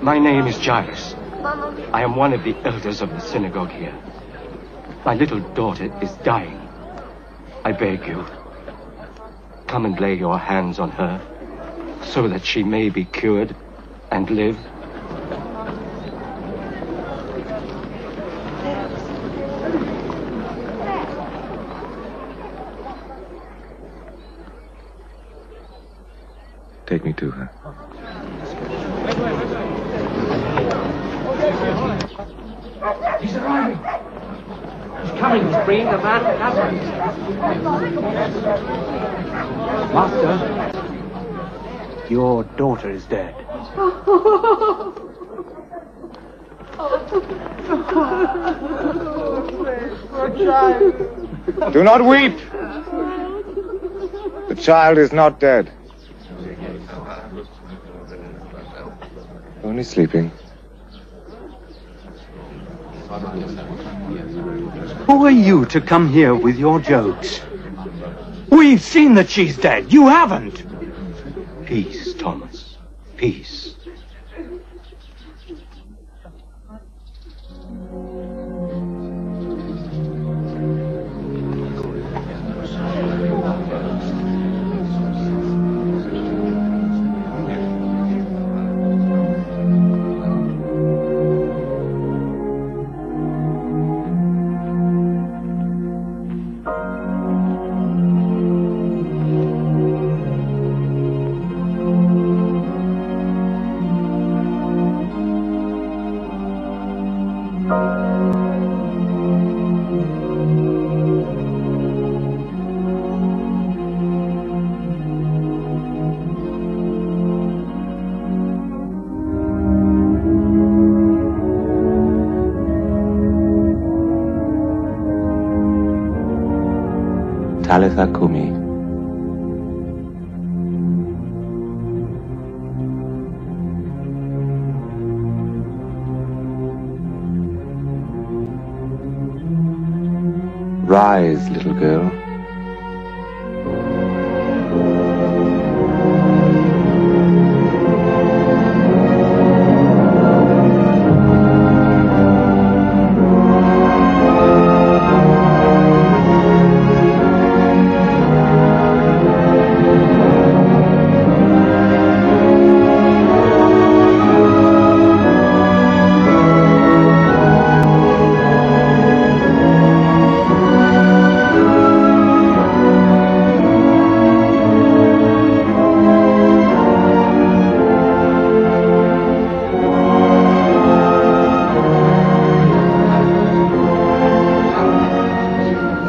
My name is Jairus. I am one of the elders of the synagogue here. My little daughter is dying. I beg you, come and lay your hands on her so that she may be cured and live. Take me to her. He's coming. He's bringing the van to Nazareth. Master, your daughter is dead. Do not weep. The child is not dead. Only sleeping. Who are you to come here with your jokes? We've seen that she's dead. You haven't. Peace, Thomas. Peace. Talitha Cumi. Rise, little girl.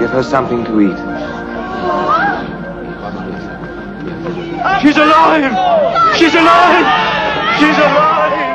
Give her something to eat. She's alive! She's alive! She's alive!